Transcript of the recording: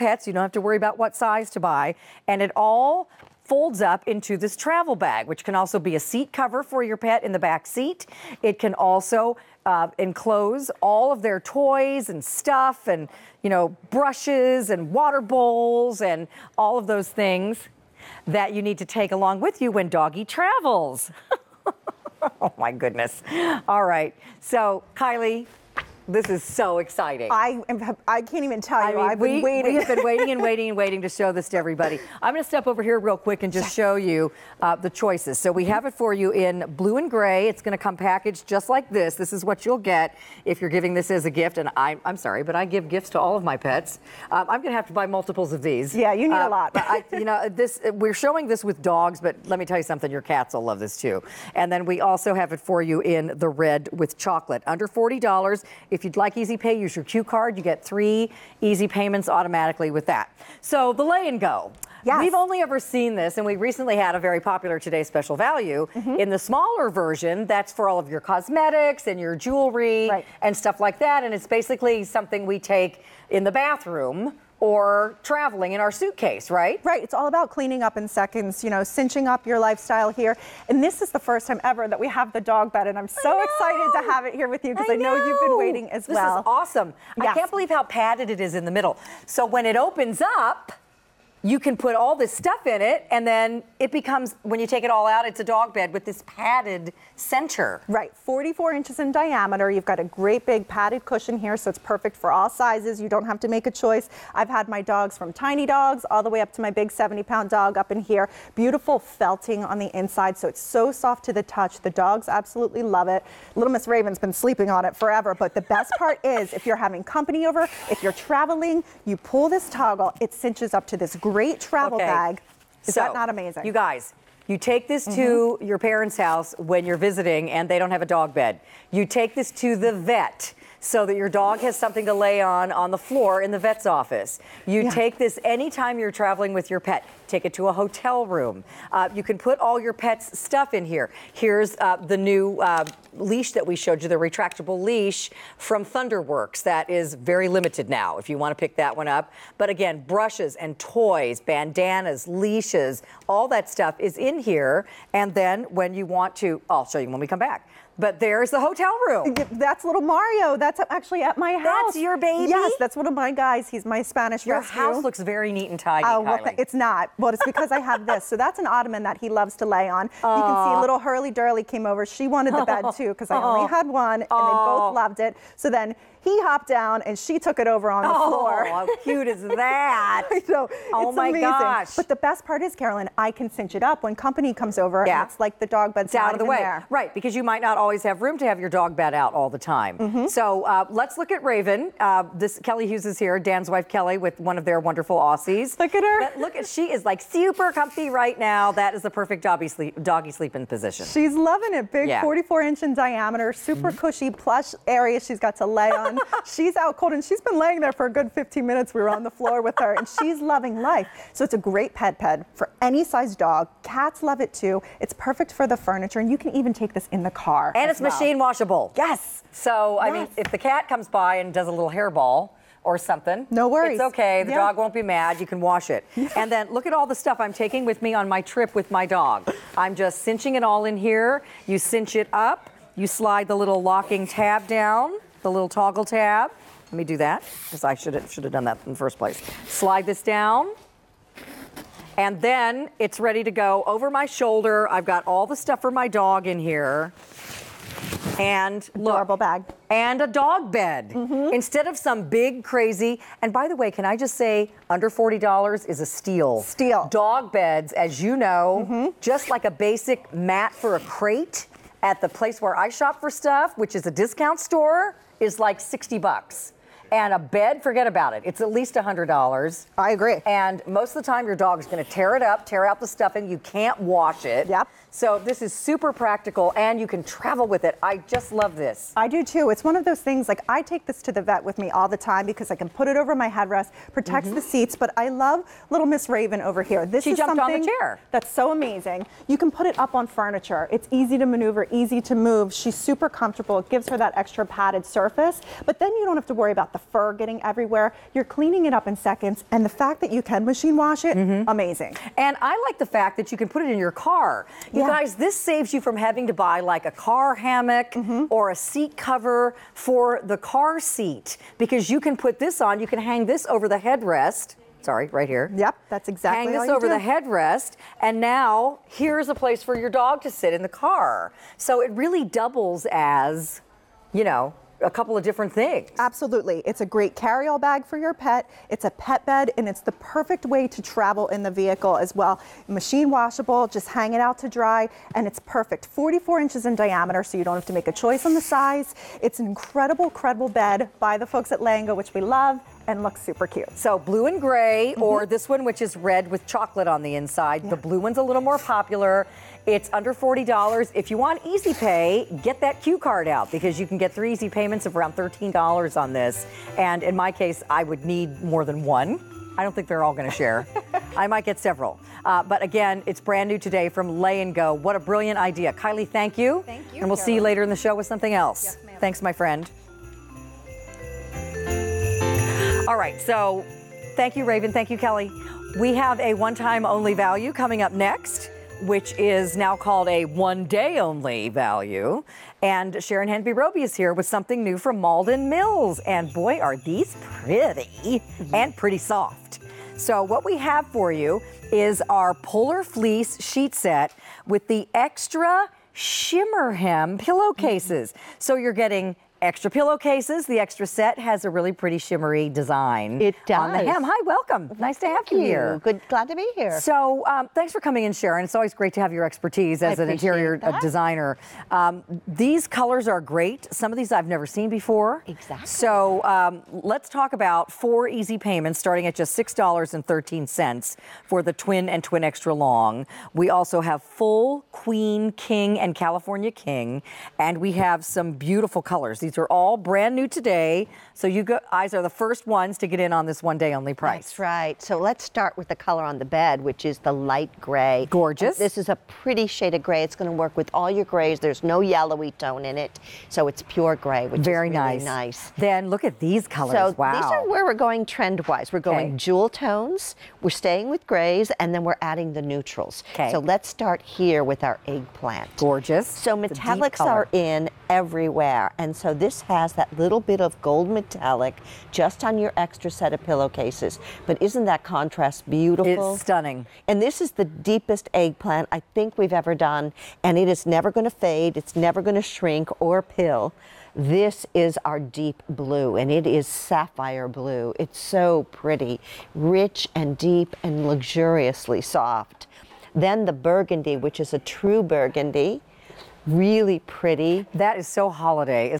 pets. You don't have to worry about what size to buy. And it all folds up into this travel bag, which can also be a seat cover for your pet in the back seat. It can also uh, enclose all of their toys and stuff and, you know, brushes and water bowls and all of those things that you need to take along with you when doggy travels. oh my goodness. All right. So, Kylie, this is so exciting. I am, I can't even tell you. I mean, I've been we, waiting. We have been waiting and waiting and waiting to show this to everybody. I'm going to step over here real quick and just show you uh, the choices. So we have it for you in blue and gray. It's going to come packaged just like this. This is what you'll get if you're giving this as a gift. And I, I'm sorry, but I give gifts to all of my pets. Um, I'm going to have to buy multiples of these. Yeah, you need Uh, a lot. I, you know, this we're showing this with dogs, but let me tell you something. Your cats will love this too. And then we also have it for you in the red with chocolate, under forty dollars. If you'd like easy pay, use your Q card. You get three easy payments automatically with that. So the lay and go. Yes. We've only ever seen this, and we recently had a very popular Today Special Value Mm-hmm. in the smaller version. That's for all of your cosmetics and your jewelry Right. and stuff like that. And it's basically something we take in the bathroom or traveling in our suitcase, right? Right, it's all about cleaning up in seconds, you know, cinching up your lifestyle here. And this is the first time ever that we have the dog bed, and I'm so excited to have it here with you because I, know you've been waiting as this well. This is awesome. I can't believe how padded it is in the middle. So when it opens up, you can put all this stuff in it, and then it becomes, when you take it all out, it's a dog bed with this padded center. Right, 44 inches in diameter. You've got a great big padded cushion here, so it's perfect for all sizes. You don't have to make a choice. I've had my dogs from tiny dogs all the way up to my big 70 pound dog up in here. Beautiful felting on the inside, so it's so soft to the touch. The dogs absolutely love it. Little Miss Raven's been sleeping on it forever, but the best part is if you're having company over, if you're traveling, you pull this toggle, it cinches up to this great travel Okay. bag. Is So, that not amazing? You guys, you take this to mm-hmm. your parents' house when you're visiting and they don't have a dog bed. You take this to the vet so that your dog has something to lay on on the floor in the vet's office. You Yeah. take this anytime you're traveling with your pet. Take it to a hotel room. Uh, you can put all your pet's stuff in here. Here's uh, the new uh, leash that we showed you, the retractable leash from Thunderworks. That is very limited now if you want to pick that one up. But again, brushes and toys, bandanas, leashes, all that stuff is in here. And then when you want to, I'll show you when we come back. But there's the hotel room. That's little Mario. That's actually at my house. That's your baby? Yes, that's one of my guys. He's my Spanish Your rescue. house looks very neat and tidy. Oh, well, it's not. Well, it's because I have this. So that's an ottoman that he loves to lay on. You can see little Hurley Durley came over. She wanted the bed too because I only had one and they both loved it. So then he hopped down and she took it over on the oh, floor. how cute is that? So Oh it's my amazing. gosh. But the best part is, Carolyn, I can cinch it up when company comes over. Yeah. And it's like the dog bed's It's out of the way. there. Right, because you might not always have room to have your dog bed out all the time. Mm-hmm. So uh, let's look at Raven. Uh, this Kelly Hughes is here, Dan's wife Kelly, with one of their wonderful Aussies. Look at her. But look at she is like super comfy right now. That is the perfect doggy sleep doggy sleeping position. She's loving it. Big Yeah. Mm-hmm. 44 inch in diameter, super cushy, plush area she's got to lay on. she's out cold and she's been laying there for a good 15 minutes. We were on the floor with her and she's loving life. So it's a great pet bed for any size dog. Cats love it too. It's perfect for the furniture and you can even take this in the car. and it's well. machine washable. Yes. So I mean, if the cat comes by and does a little hairball or something, No worries. It's okay. The Yeah. dog won't be mad. You can wash it. And then look at all the stuff I'm taking with me on my trip with my dog. I'm just cinching it all in here. You cinch it up. You slide the little locking tab down, the little toggle tab. Let me do that because I should have should have done that in the first place. Slide this down. And then it's ready to go over my shoulder. I've got all the stuff for my dog in here. And look, Adorable bag. and a dog bed mm-hmm. instead of some big crazy. And by the way, can I just say, under forty dollars is a steal. Steal. Dog beds, as you know, mm-hmm. just like a basic mat for a crate at the place where I shop for stuff, which is a discount store, is like sixty bucks. And a bed, forget about it. It's at least hundred dollars. I agree. And most of the time, your dog is going to tear it up, tear out the stuffing. You can't wash it. Yep. So this is super practical, and you can travel with it. I just love this. I do too. It's one of those things like I take this to the vet with me all the time because I can put it over my headrest, protects mm-hmm. the seats. But I love little Miss Raven over here. This. She is jumped on the something chair. That's so amazing. You can put it up on furniture. It's easy to maneuver, easy to move. She's super comfortable. It gives her that extra padded surface. But then you don't have to worry about the fur getting everywhere. You're cleaning it up in seconds, and the fact that you can machine wash it, mm-hmm. amazing. And I like the fact that you can put it in your car. You Yeah. guys, this saves you from having to buy like a car hammock Mm-hmm. or a seat cover for the car seat because you can put this on. You can hang this over the headrest. Sorry, right here. Yep, that's exactly Hang this over do. the headrest, and now here's a place for your dog to sit in the car. So it really doubles as, you know, a couple of different things. Absolutely. It's a great carry-all bag for your pet. It's a pet bed and it's the perfect way to travel in the vehicle as well. Machine washable, just hang it out to dry and it's perfect. 44 inches in diameter so you don't have to make a choice on the size. It's an incredible, credible bed by the folks at Lay-n-Go, which we love and looks super cute. So blue and gray, Mm-hmm. or this one, which is red with chocolate on the inside. The blue one's a little more popular. It's under $40. If you want easy pay, get that Q card out because you can get three easy payments of around $13 on this. And in my case, I would need more than one. I don't think they're all going to share. I might get several. Uh, but again, it's brand new today from Lay and Go. What a brilliant idea. Kylie, thank you. Thank you, And we'll see you later in the show with something else. Yes, ma'am. Thanks, my friend. All right, so thank you, Raven. Thank you, Kelly. We have a one time only value coming up next, which is now called a one day only value. And Sharon Henby Roby is here with something new from Malden Mills. And boy, are these pretty and pretty soft. So, what we have for you is our Polar Fleece sheet set with the extra shimmer hem pillowcases. So, you're getting extra pillowcases. The extra set has a really pretty shimmery design It on the does. hem. Hi, welcome. Nice to have you here. Good, glad to be here. So, um, thanks for coming in, Sharon. It's always great to have your expertise as an interior that. designer. Um, these colors are great. Some of these I've never seen before. Exactly. So, um, let's talk about four easy payments starting at just $6.13 for the twin and twin extra long. We also have full queen, king, and California king. And we have some beautiful colors. These are all brand new today. So, you guys are the first ones to get in on this one day only price. That's right. So let's start with the color on the bed, which is the light gray. Gorgeous. And This is a pretty shade of gray. It's going to work with all your grays. There's no yellowy tone in it, so it's pure gray, which Very is really nice. nice. Then look at these colors. So wow. these are where we're going trend-wise. We're going Okay. jewel tones. We're staying with grays, and then we're adding the neutrals. Okay. So let's start here with our eggplant. gorgeous. So It's a deep metallics are in everywhere. And so this has that little bit of gold metallic just on your extra set of pillowcases. But isn't that contrast beautiful? It's stunning. And this is the deepest eggplant I think we've ever done. And it is never going to fade, it's never going to shrink or pill. This is our deep blue, and it is sapphire blue. It's so pretty, rich and deep and luxuriously soft. Then the burgundy, which is a true burgundy, really pretty. That is so holiday.